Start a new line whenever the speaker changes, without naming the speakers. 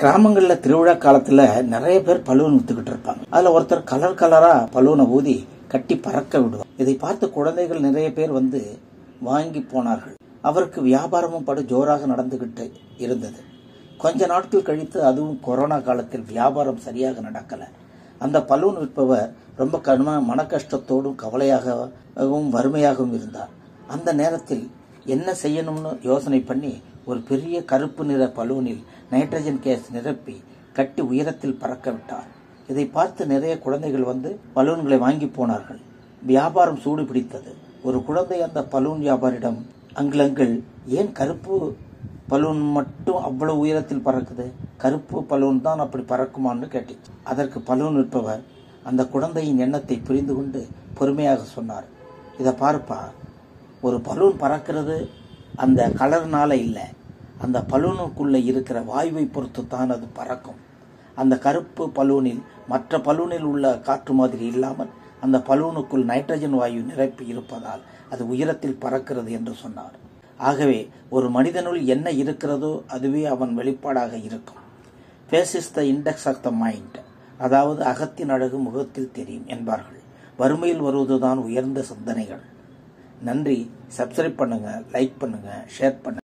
கிராமங்கள்ல திருவிழா காலத்துல நிறைய பேர் பலூன் வித்துக்கிட்டு இருப்பாங்க. அதுல ஒருத்தர் கலர் கலரா பலூனை ஊதி கட்டி பறக்க விடுவார். இதை பார்த்து குழந்தைகள் நிறைய பேர் வந்து வாங்கி போனார்கள். அவருக்கு வியாபாரமும் படு ஜோராக நடந்துகிட்டு இருந்தது. கொஞ்ச நாட்கள் கழித்து அதுவும் கொரோனா காலத்தில் வியாபாரம் சரியாக நடக்கல. அந்த பலூன் விற்பவர் ரொம்ப கடும மன கஷ்டத்தோடும் கவலையாகவும் வறுமையாகவும் இருந்தார். அந்த நேரத்தில் என்ன செய்யணும்னு யோசனை பண்ணி ஒரு பெரிய கருப்பு நிற பலூனில் நைட்ரஜன் கேஸ் நிரப்பி கட்டி உயரத்தில் பறக்க விட்டார் இதை பார்த்து நிறைய குழந்தைகள் வந்து பலூன்களை வாங்கி போனார்கள். வியாபாரம் சூடு பிடித்தது. ஒரு குழந்தை அந்த பலூன் வியாபாரிடம் அங்கிள் அங்கிள் ஏன் கருப்பு பலூன் மட்டும் அவ்வளவு உயரத்தில் பறக்குது? கருப்பு பலூன் தான் அப்படி பறக்குமான்னு கேட்டுச்சு அதற்கு பலூன் விற்பவர் அந்த குழந்தையின் எண்ணத்தை புரிந்து கொண்டு பொறுமையாக சொன்னார் இதை பார்ப்பா ஒரு பலூன் பறக்கிறது அந்த கலர்னால இல்லை. அந்த பலூனுக்குள்ளே இருக்கிற வாயுவை பொறுத்து தான் அது பறக்கும். அந்த கருப்பு பலூனில் மற்ற பலூனில் உள்ள காற்று மாதிரி இல்லாமல் அந்த பலூனுக்குள் நைட்ரஜன் வாயு நிரப்பி இருப்பதால் அது உயரத்தில் பறக்கிறது என்று சொன்னார். ஆகவே ஒரு மனிதனுள் என்ன இருக்கிறதோ அதுவே அவன் வெளிப்பாடாக இருக்கும். Face is the index of the mind அதாவது அகத்தின் அழகு முகத்தில் தெரியும் என்பார்கள். வறுமையில் வருவதுதான் உயர்ந்த சிந்தனைகள். நன்றி. சப்ஸ்கிரைப் பண்ணுங்க லைக் பண்ணுங்கள் ஷேர் பண்ணுங்க.